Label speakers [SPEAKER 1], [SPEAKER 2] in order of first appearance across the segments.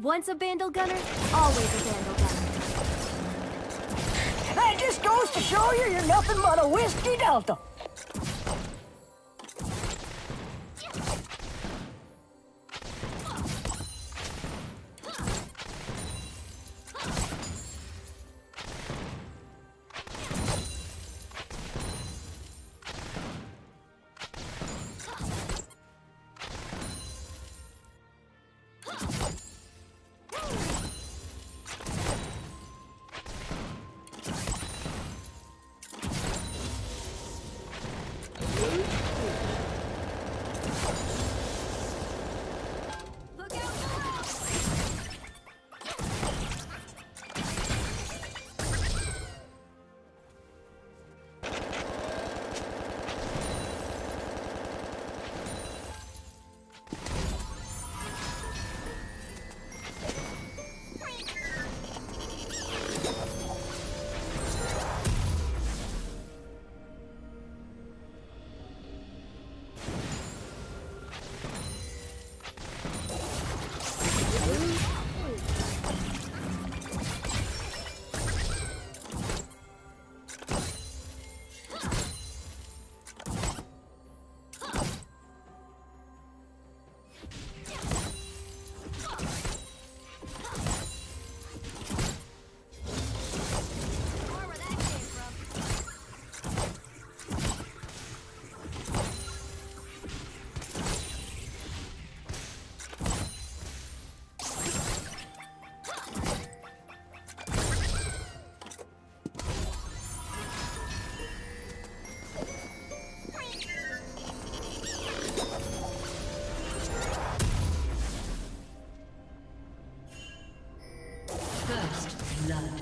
[SPEAKER 1] Once a Bandle Gunner, always a Bandle Gunner.
[SPEAKER 2] That just goes to show you you're nothing but a whiskey delta.
[SPEAKER 3] Blood.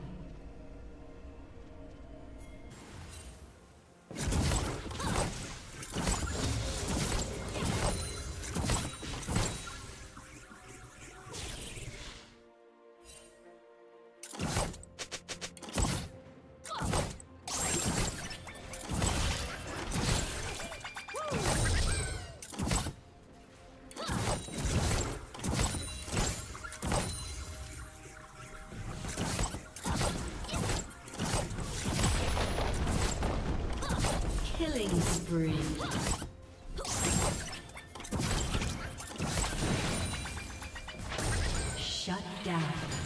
[SPEAKER 3] Shut down.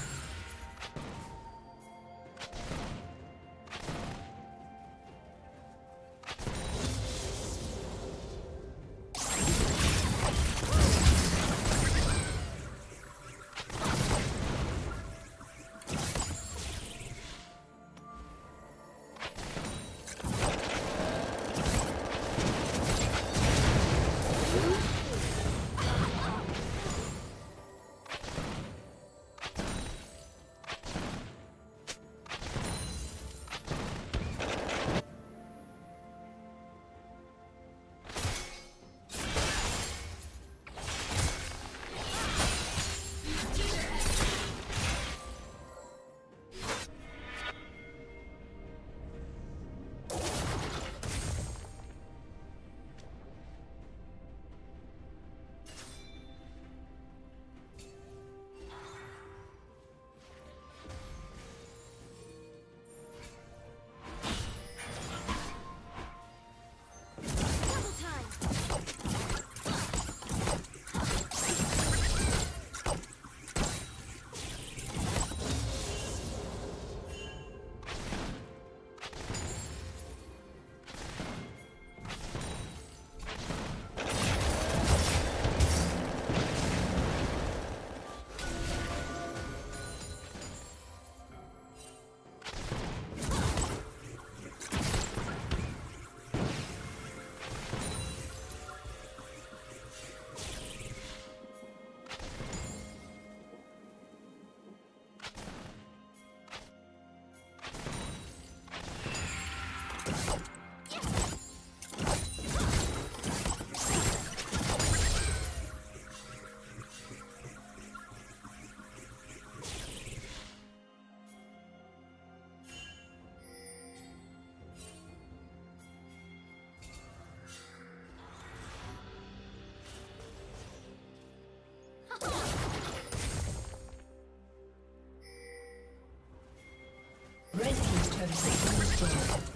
[SPEAKER 3] Destroyed.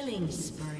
[SPEAKER 3] Killing spree.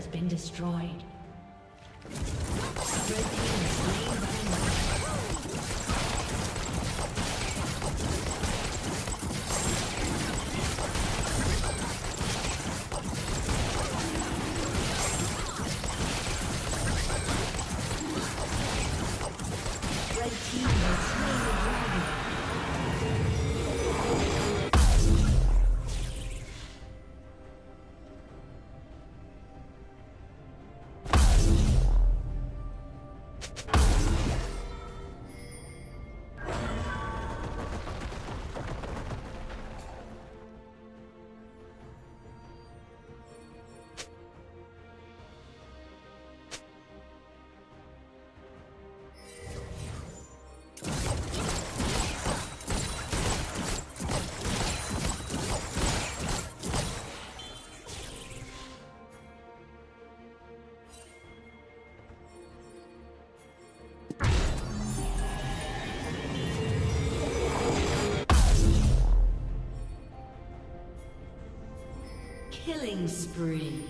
[SPEAKER 3] Has been destroyed. Spree.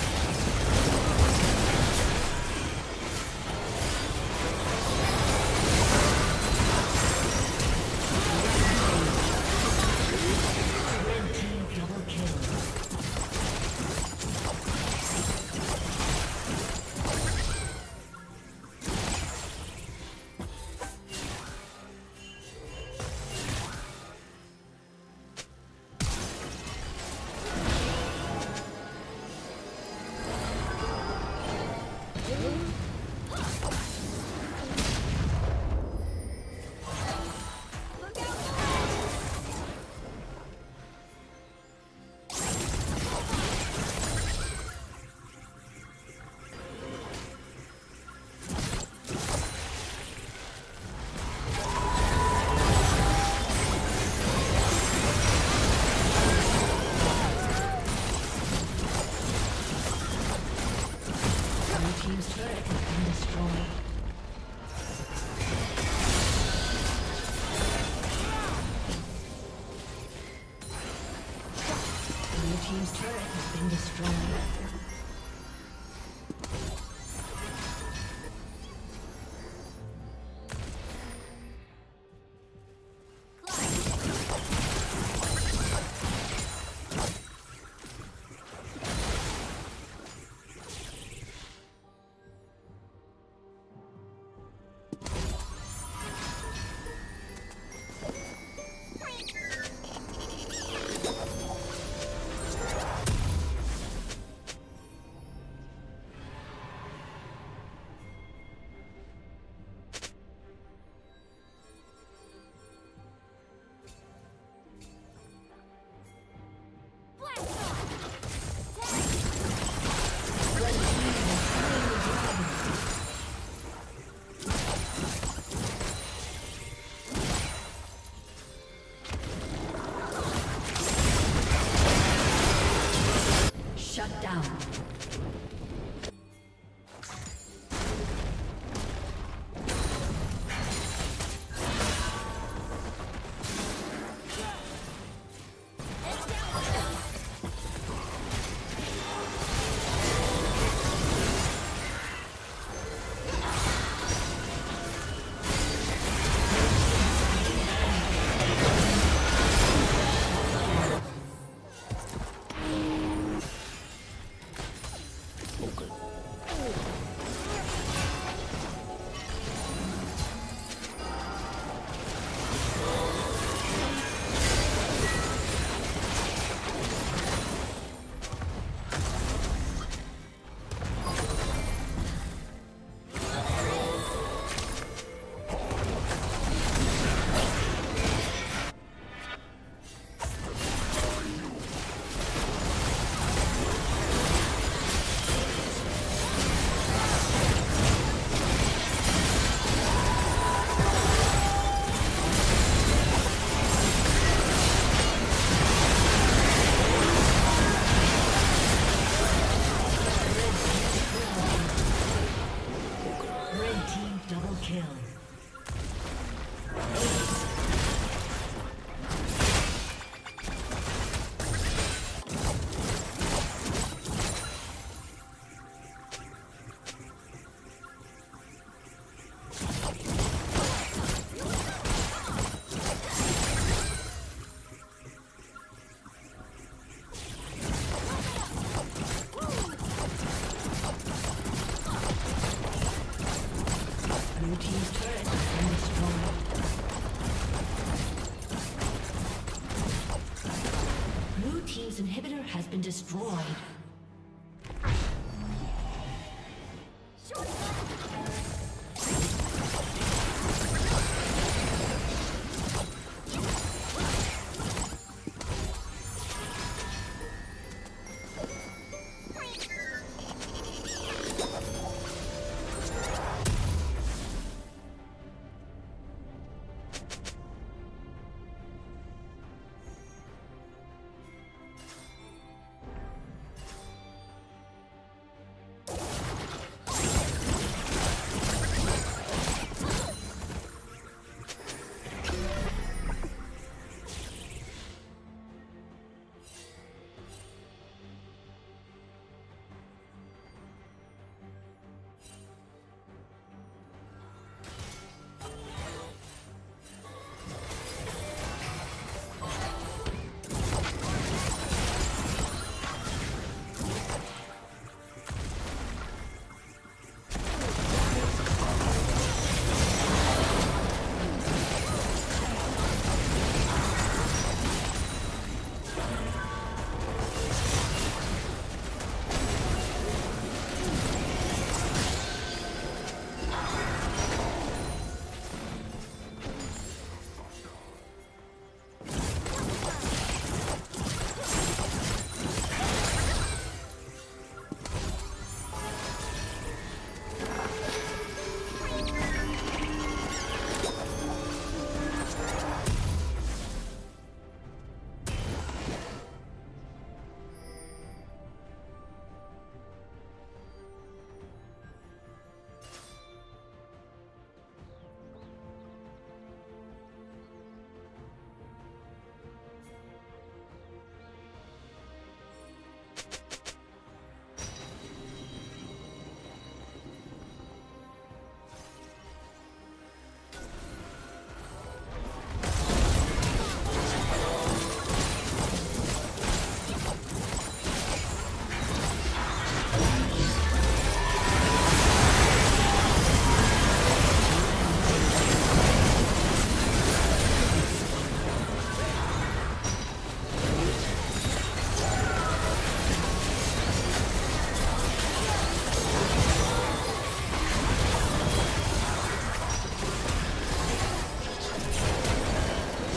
[SPEAKER 3] Destroyed.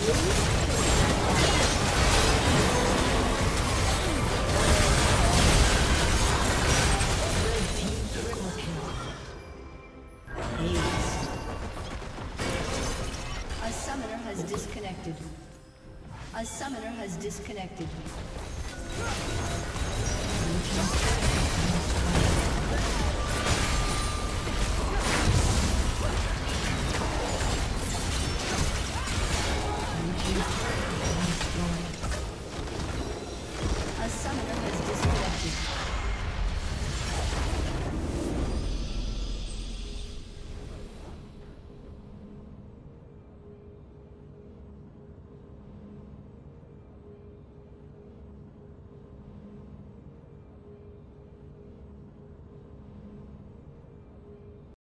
[SPEAKER 3] 요